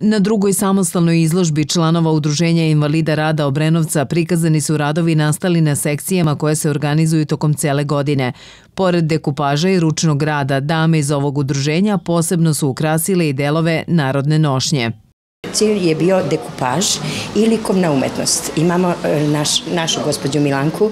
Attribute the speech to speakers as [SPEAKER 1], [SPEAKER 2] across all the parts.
[SPEAKER 1] Na drugoj samostalnoj izložbi članova Udruženja invalida rada Obrenovca prikazani su radovi nastali na sekcijama koje se organizuju tokom cele godine. Pored dekupaža i ručnog rada, dame iz ovog udruženja posebno su ukrasile i delove narodne nošnje.
[SPEAKER 2] Cilj je bio dekupaž i likovna umetnost. Imamo e, naš, našu gospođu Milanku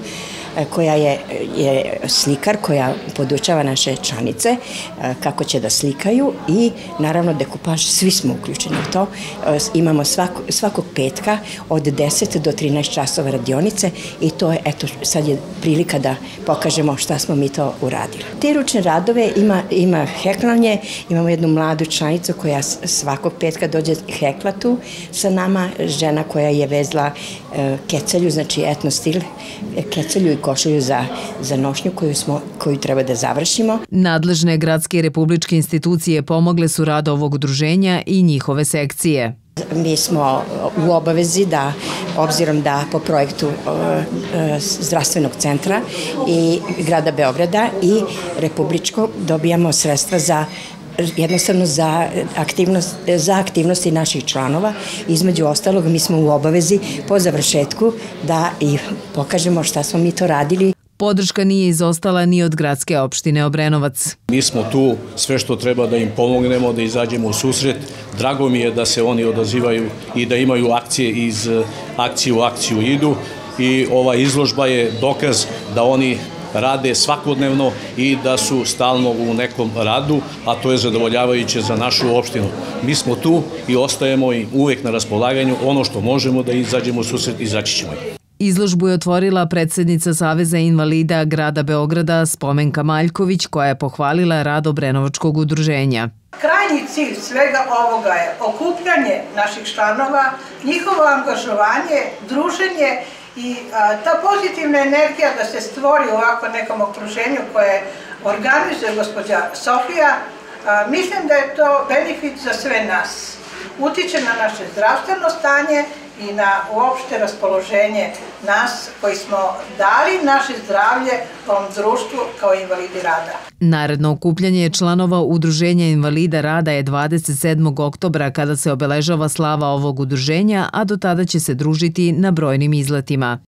[SPEAKER 2] koja je, je slikar koja podučava naše članice e, kako će da slikaju i naravno dekupaž, svi smo uključeni u to. E, imamo svako, svakog petka od 10 do 13 časova radionice i to je, eto, sad je prilika da pokažemo šta smo mi to uradili. Te ručne radove ima, ima heklanje, imamo jednu mladu članicu koja svakog petka dođe hekla tu sa nama, žena koja je vezla kecelju, znači etno stil, kecelju i košulju za, za nošnju koju, smo, koju treba da završimo.
[SPEAKER 1] Nadležne gradske i republičke institucije pomogle su rad ovog udruženja i njihove sekcije.
[SPEAKER 2] Mi smo u obavezi da, obzirom da po projektu zdravstvenog centra i grada Beograda i republičko dobijamo sredstva za jednostavno za, aktivnost, za aktivnosti naših članova. Između ostalog, mi smo u obavezi po završetku da i pokažemo šta smo mi to radili.
[SPEAKER 1] Podrška nije izostala ni od gradske opštine Obrenovac.
[SPEAKER 3] Mi smo tu sve što treba da im pomognemo, da izađemo u susret. Drago mi je da se oni odazivaju i da imaju akcije iz akcije u akciju idu i ova izložba je dokaz da oni rade svakodnevno i da su stalno u nekom radu, a to je zadovoljavajuće za našu opštinu. Mi smo tu i ostajemo i uvek na raspolaganju ono što možemo da izađemo u susret, izaći ćemo.
[SPEAKER 1] Izložbu je otvorila predsednica Saveza invalida grada Beograda Spomenka Maljković koja je pohvalila rad Obrenovačkog udruženja.
[SPEAKER 4] Krajnji cilj svega ovoga je okupljanje naših članova, njihovo angažovanje, druženje I ta pozitivna energija da se stvori u ovako nekom okruženju koje organizuje gospođa Sofija, mislim da je to benefit za sve nas. Utiče na naše zdravstveno stanje i na uopšte raspoloženje nas koji smo dali naše zdravlje ovom društvu kao invalidi rada.
[SPEAKER 1] Naredno okupljanje članova Udruženja invalida rada je 27. oktobra kada se obeležava slava ovog udruženja, a do tada će se družiti na brojnim izletima.